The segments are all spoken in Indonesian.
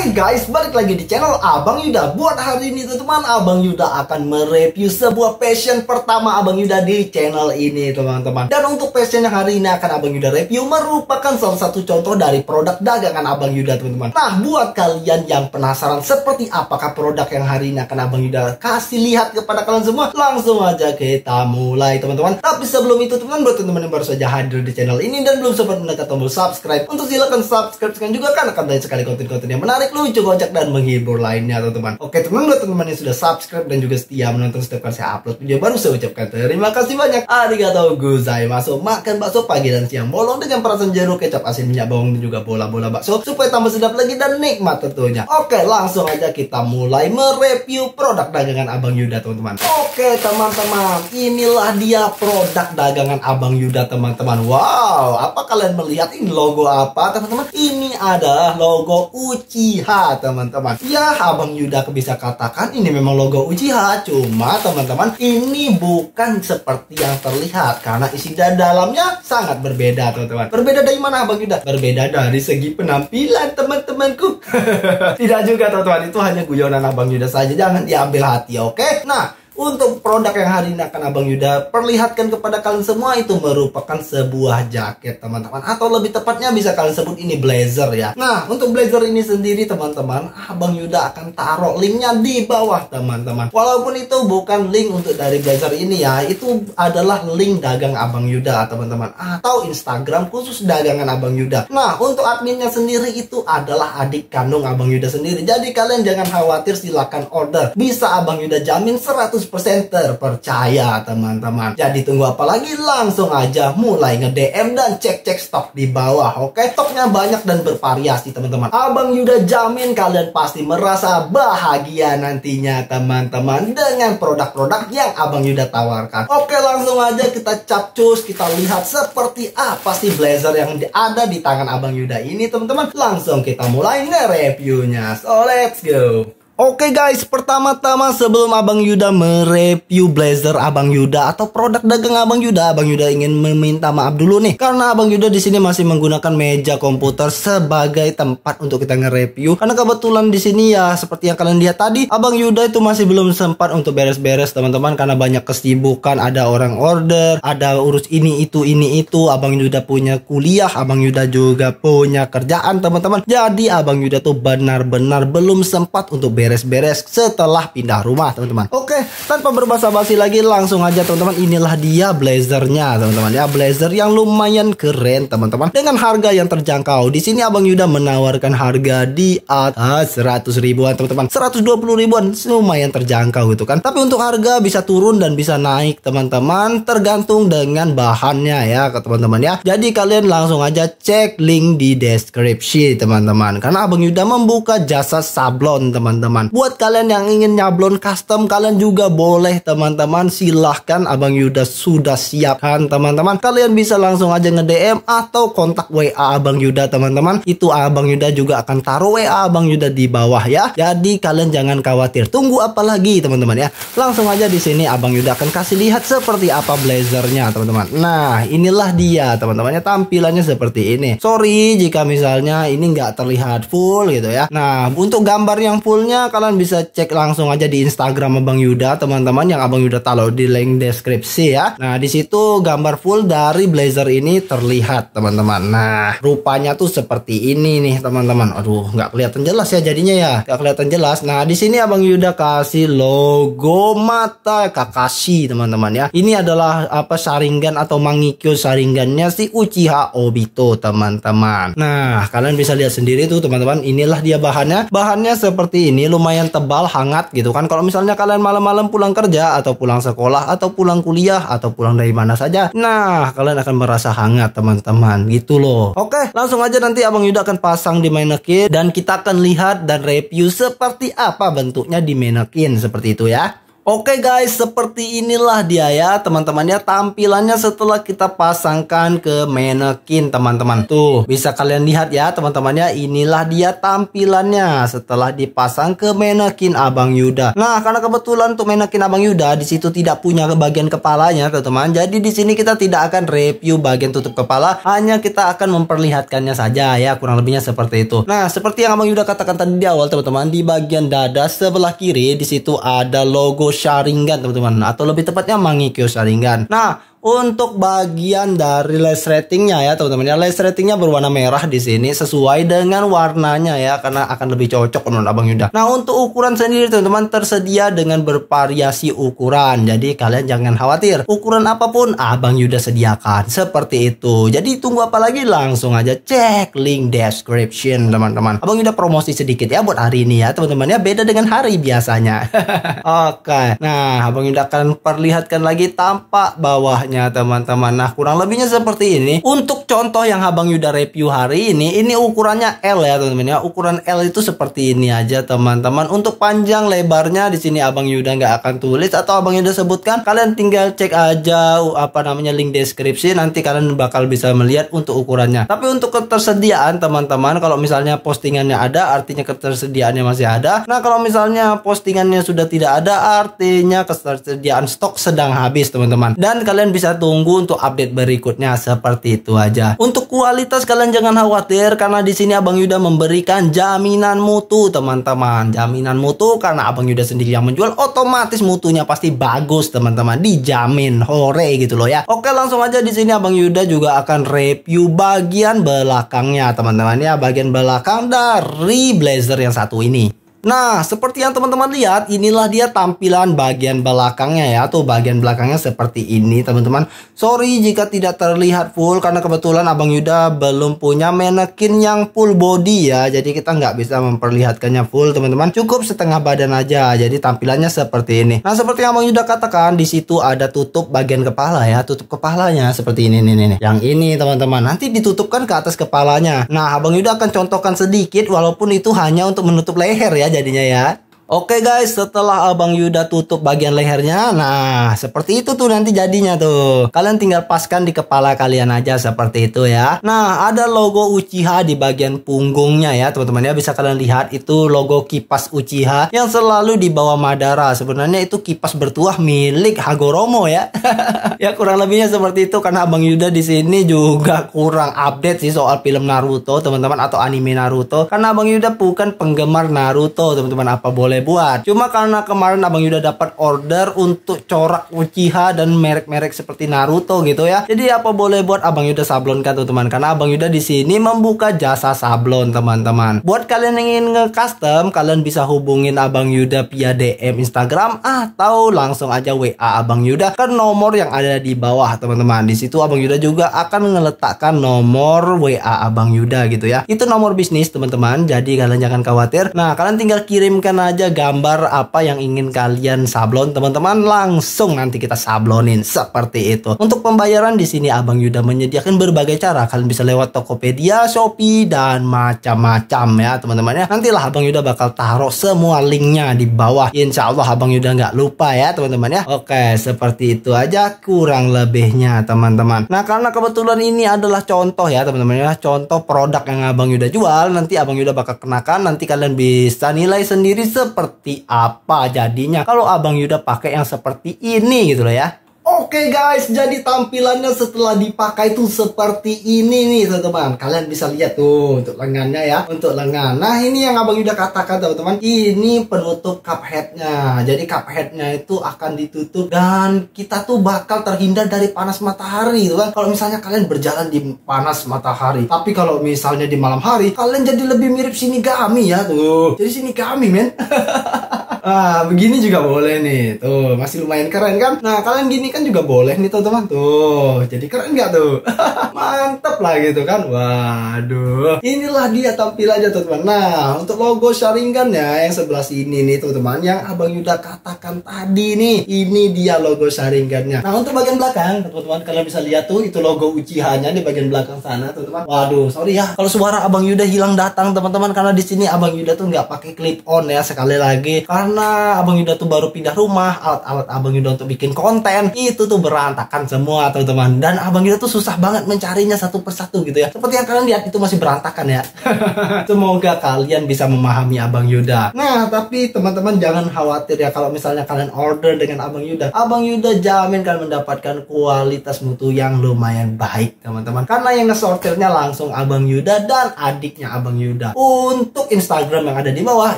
Hai guys, balik lagi di channel Abang Yuda. Buat hari ini teman-teman, Abang Yuda akan mereview sebuah passion pertama Abang Yuda di channel ini teman-teman. Dan untuk passion yang hari ini akan Abang Yuda review merupakan salah satu contoh dari produk dagangan Abang Yuda teman-teman. Nah, buat kalian yang penasaran seperti apakah produk yang hari ini akan Abang Yuda kasih lihat kepada kalian semua Langsung aja kita mulai teman-teman. Tapi sebelum itu teman-teman, buat teman-teman yang baru saja hadir di channel ini Dan belum sempat menekan tombol subscribe Untuk silakan subscribe juga kan akan banyak sekali konten-konten yang menarik, lucu, kocak, dan menghibur lainnya teman-teman. Oke teman-teman, teman-teman yang sudah subscribe dan juga setia menonton setiap kali saya upload video baru, saya ucapkan terima kasih banyak. Arigatou gozaimasu. Makan bakso pagi dan siang bolong dengan perasan jeruk, kecap asin, minyak bawang, dan juga bola-bola bakso supaya tambah sedap lagi dan nikmat tentunya. Oke, langsung aja kita mulai mereview produk dagangan Abang Yuda teman-teman. Oke teman-teman, inilah dia produk dagangan Abang Yuda teman-teman. Wow, apa kalian melihat ini logo apa teman-teman? Ini adalah logo Uchiha teman-teman. Ya Abang Yuda bisa katakan ini memang logo Uchiha Cuma teman-teman ini bukan seperti yang terlihat. Karena isi dalamnya sangat berbeda teman-teman. Berbeda dari mana Abang Yuda? Berbeda dari segi penampilan teman-temanku. Tidak juga teman-teman. Itu hanya guyonan Abang Yuda saja. Jangan diambil hati oke? Okay? Nah untuk produk yang hari ini akan Abang Yuda perlihatkan kepada kalian semua itu merupakan sebuah jaket teman-teman. Atau lebih tepatnya bisa kalian sebut ini blazer ya. Nah untuk blazer ini sendiri teman-teman Abang Yuda akan taruh linknya di bawah teman-teman. Walaupun itu bukan link untuk dari blazer ini ya Itu adalah link dagang Abang Yuda teman-teman. Atau Instagram khusus dagangan Abang Yuda. Nah untuk adminnya sendiri itu adalah adik kandung Abang Yuda sendiri. Jadi kalian jangan khawatir silahkan order. Bisa Abang Yuda jamin 100 100% terpercaya teman-teman. Jadi tunggu apa lagi? Langsung aja mulai nge-DM dan cek-cek stok di bawah Oke? Stoknya banyak dan bervariasi teman-teman. Abang Yuda jamin kalian pasti merasa bahagia nantinya teman-teman Dengan produk-produk yang Abang Yuda tawarkan. Oke langsung aja kita capcus kita lihat seperti apa sih blazer yang ada di tangan Abang Yuda ini teman-teman. Langsung kita mulai nge-reviewnya. So let's go Oke guys, pertama-tama sebelum Abang Yuda mereview blazer Abang Yuda atau produk dagang Abang Yuda, Abang Yuda ingin meminta maaf dulu nih karena Abang Yuda di sini masih menggunakan meja komputer sebagai tempat untuk kita nge-review. Karena kebetulan di sini ya seperti yang kalian lihat tadi, Abang Yuda itu masih belum sempat untuk beres-beres teman-teman karena banyak kesibukan, ada orang order, ada urus ini itu ini itu. Abang Yuda punya kuliah, Abang Yuda juga punya kerjaan teman-teman. Jadi Abang Yuda tuh benar-benar belum sempat untuk beres beres-beres setelah pindah rumah teman-teman. Oke tanpa berbasa-basi lagi langsung aja teman-teman. Inilah dia blazernya teman-teman. Ya blazer yang lumayan keren teman-teman. Dengan harga yang terjangkau di sini abang Yuda menawarkan harga di atas 100 ribuan teman-teman. 120 ribuan lumayan terjangkau gitu kan. Tapi untuk harga bisa turun dan bisa naik teman-teman tergantung dengan bahannya ya teman-teman ya. Jadi kalian langsung aja cek link di deskripsi teman-teman. Karena abang Yuda membuka jasa sablon teman-teman teman-teman. Buat kalian yang ingin nyablon custom, kalian juga boleh teman-teman. Silahkan Abang Yuda sudah siapkan teman-teman. Kalian bisa langsung aja nge-DM atau kontak WA Abang Yuda teman-teman. Itu Abang Yuda juga akan taruh WA Abang Yuda di bawah ya. Jadi kalian jangan khawatir. Tunggu apa lagi teman-teman ya. Langsung aja di sini Abang Yuda akan kasih lihat seperti apa blazernya teman-teman. Nah inilah dia teman-temannya tampilannya seperti ini. Sorry jika misalnya ini nggak terlihat full gitu ya. Nah untuk gambar yang fullnya kalian bisa cek langsung aja di Instagram Abang Yuda teman-teman yang Abang Yuda taruh di link deskripsi ya. Nah di situ gambar full dari blazer ini terlihat teman-teman. Nah rupanya tuh seperti ini nih teman-teman. Aduh nggak kelihatan jelas ya jadinya ya nggak kelihatan jelas. Nah di sini Abang Yuda kasih logo mata Kakashi teman-teman ya. Ini adalah apa saringan atau mangikyo saringannya si Uchiha Obito teman-teman. Nah kalian bisa lihat sendiri tuh teman-teman. Inilah dia bahannya. Bahannya seperti ini lumayan tebal, hangat gitu kan. Kalau misalnya kalian malam-malam pulang kerja atau pulang sekolah atau pulang kuliah atau pulang dari mana saja. Nah, kalian akan merasa hangat teman-teman gitu loh. Oke, langsung aja nanti Abang Yuda akan pasang di mannequin dan kita akan lihat dan review seperti apa bentuknya di mannequin seperti itu ya. Oke guys, seperti inilah dia ya teman-temannya tampilannya setelah kita pasangkan ke manekin teman-teman. Tuh, bisa kalian lihat ya teman-temannya, inilah dia tampilannya setelah dipasang ke manekin Abang Yuda. Nah, karena kebetulan untuk manekin Abang Yuda di situ tidak punya bagian kepalanya, teman-teman. Jadi di sini kita tidak akan review bagian tutup kepala, hanya kita akan memperlihatkannya saja ya, kurang lebihnya seperti itu. Nah, seperti yang Abang Yuda katakan tadi di awal teman-teman, di bagian dada sebelah kiri di situ ada logo Sharingan teman-teman atau lebih tepatnya Mangekyo Sharingan. Nah, untuk bagian dari lens ratingnya ya teman-teman ya lens ratingnya berwarna merah di sini sesuai dengan warnanya ya karena akan lebih cocok menurut abang Yuda. Nah untuk ukuran sendiri teman-teman tersedia dengan bervariasi ukuran jadi kalian jangan khawatir ukuran apa pun abang Yuda sediakan seperti itu. Jadi tunggu apa lagi langsung aja cek link description teman-teman. Abang Yuda promosi sedikit ya buat hari ini ya teman-teman ya beda dengan hari biasanya. Oke, okay. nah abang Yuda akan perlihatkan lagi tampak bawah bawahnya teman-teman Nah kurang lebihnya seperti ini. Untuk contoh yang Abang Yuda review hari ini Ini ukurannya L ya teman-teman ya. Ukuran L itu seperti ini aja teman-teman. Untuk panjang lebarnya di sini Abang Yuda nggak akan tulis Atau Abang Yuda sebutkan. Kalian tinggal cek aja apa namanya link deskripsi. Nanti kalian bakal bisa melihat untuk ukurannya. Tapi untuk ketersediaan teman-teman Kalau misalnya postingannya ada Artinya ketersediaannya masih ada. Nah kalau misalnya postingannya sudah tidak ada Artinya ketersediaan stok sedang habis teman-teman. Dan kalian bisa bisa tunggu untuk update berikutnya seperti itu aja. Untuk kualitas kalian jangan khawatir karena di sini Abang Yuda memberikan jaminan mutu teman-teman. Jaminan mutu karena Abang Yuda sendiri yang menjual otomatis mutunya pasti bagus teman-teman. Dijamin hore gitu loh ya. Oke langsung aja di sini Abang Yuda juga akan review bagian belakangnya teman-teman ya. Bagian belakang dari blazer yang satu ini. Nah, seperti yang teman-teman lihat, inilah dia tampilan bagian belakangnya ya. Tuh bagian belakangnya seperti ini, teman-teman. Sorry jika tidak terlihat full karena kebetulan Abang Yuda belum punya manekin yang full body ya. Jadi kita nggak bisa memperlihatkannya full, teman-teman. Cukup setengah badan aja. Jadi tampilannya seperti ini. Nah, seperti yang Abang Yuda katakan, di situ ada tutup bagian kepala ya. Tutup kepalanya seperti ini nih nih. Yang ini, teman-teman. Nanti ditutupkan ke atas kepalanya. Nah, Abang Yuda akan contohkan sedikit walaupun itu hanya untuk menutup leher ya jadinya ya. Oke guys, setelah Abang Yuda tutup bagian lehernya, nah seperti itu tuh nanti jadinya tuh. Kalian tinggal paskan di kepala kalian aja seperti itu ya. Nah, ada logo Uchiha di bagian punggungnya ya, teman-teman ya. Bisa kalian lihat itu logo kipas Uchiha yang selalu di bawah Madara. Sebenarnya itu kipas bertuah milik Hagoromo ya. ya kurang lebihnya seperti itu karena Abang Yuda di sini juga kurang update sih soal film Naruto, teman-teman atau anime Naruto. Karena Abang Yuda bukan penggemar Naruto, teman-teman. Apa boleh buat. Cuma karena kemarin Abang Yuda dapat order untuk corak Uchiha dan merek-merek seperti Naruto gitu ya. Jadi apa boleh buat Abang Yuda sablonkan tuh teman karena Abang Yuda di sini membuka jasa sablon teman-teman. Buat kalian yang ingin nge-custom, kalian bisa hubungin Abang Yuda via DM Instagram atau langsung aja WA Abang Yuda ke nomor yang ada di bawah teman-teman. Di situ Abang Yuda juga akan meletakkan nomor WA Abang Yuda gitu ya. Itu nomor bisnis teman-teman. Jadi kalian jangan khawatir. Nah, kalian tinggal kirimkan aja gambar apa yang ingin kalian sablon teman-teman langsung nanti kita sablonin seperti itu. Untuk pembayaran di sini Abang Yuda menyediakan berbagai cara. Kalian bisa lewat Tokopedia Shopee dan macam-macam ya teman-teman ya. Nantilah Abang Yuda bakal taruh semua linknya di bawah. Insya Allah Abang Yuda nggak lupa ya teman-teman ya. Oke seperti itu aja kurang lebihnya teman-teman. Nah karena kebetulan ini adalah contoh ya teman-teman ya. Contoh produk yang Abang Yuda jual nanti Abang Yuda bakal kenakan. Nanti kalian bisa nilai sendiri seperti seperti apa jadinya kalau Abang Yuda pakai yang seperti ini gitu loh ya. Oke okay guys, jadi tampilannya setelah dipakai tuh seperti ini nih teman-teman. Kalian bisa lihat tuh untuk lengannya ya, untuk lengan. Nah ini yang abang Yuda katakan teman-teman, ini penutup cup headnya. Jadi cup headnya itu akan ditutup dan kita tuh bakal terhindar dari panas matahari, tuh kan. Kalau misalnya kalian berjalan di panas matahari, tapi kalau misalnya di malam hari, kalian jadi lebih mirip sini kami ya tuh. Jadi sini kami men. ah begini juga boleh nih, tuh masih lumayan keren kan? Nah kalian gini kan juga boleh nih teman-teman. Tuh jadi keren nggak tuh? Mantep lah gitu kan? Waduh. Inilah dia tampilannya teman-teman. Nah untuk logo Sharingan ya yang sebelah sini nih teman-teman yang abang Yuda katakan tadi nih. Ini dia logo Sharingannya. Nah untuk bagian belakang teman-teman kalian bisa lihat tuh itu logo Uchiha-nya di bagian belakang sana teman-teman. Waduh sorry ya. Kalau suara abang Yuda hilang datang teman-teman karena di sini abang Yuda tuh nggak pakai clip on ya sekali lagi. Karena karena Abang Yuda tuh baru pindah rumah, alat-alat Abang Yuda untuk bikin konten itu tuh berantakan semua teman-teman. Dan Abang Yuda tuh susah banget mencarinya satu persatu gitu ya. Seperti yang kalian lihat itu masih berantakan ya. Semoga kalian bisa memahami Abang Yuda. Nah, tapi teman-teman jangan khawatir ya kalau misalnya kalian order dengan Abang Yuda. Abang Yuda jamin kalian mendapatkan kualitas mutu yang lumayan baik teman-teman. Karena yang ngesortirnya langsung Abang Yuda dan adiknya Abang Yuda. Untuk Instagram yang ada di bawah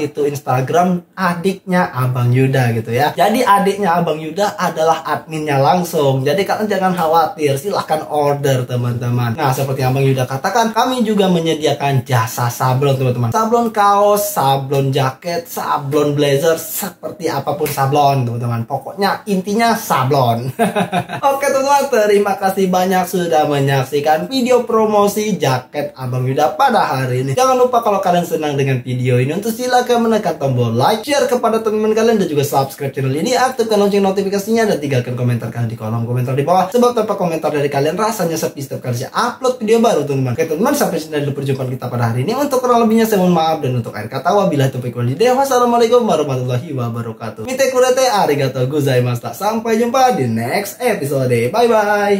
itu Instagram adiknya Abang Yuda gitu ya. Jadi adiknya Abang Yuda adalah adminnya langsung. Jadi kalian jangan khawatir, silahkan order teman-teman. Nah, seperti Abang Yuda katakan, kami juga menyediakan jasa sablon teman-teman. Sablon kaos, sablon jaket, sablon blazer, seperti apa pun sablon teman-teman. Pokoknya intinya sablon. Oke teman-teman, terima kasih banyak sudah menyaksikan video promosi jaket Abang Yuda pada hari ini. Jangan lupa kalau kalian senang dengan video ini untuk silakan menekan tombol like, share kepada teman-teman kalian dan juga subscribe channel ini, aktifkan lonceng notifikasinya dan tinggalkan komentar kalian di kolom komentar di bawah. Sebab tanpa komentar dari kalian rasanya sepi setiap kali saya upload video baru teman-teman. Oke teman-teman, sampai sini dulu perjumpaan kita pada hari ini. Untuk kurang lebihnya saya mohon maaf dan untuk akhir kata wabillahi taufiq walhidayah. Wassalamualaikum warahmatullahi wabarakatuh. Mite kurete arigatou gozaimashita. Sampai jumpa di next episode. Bye bye.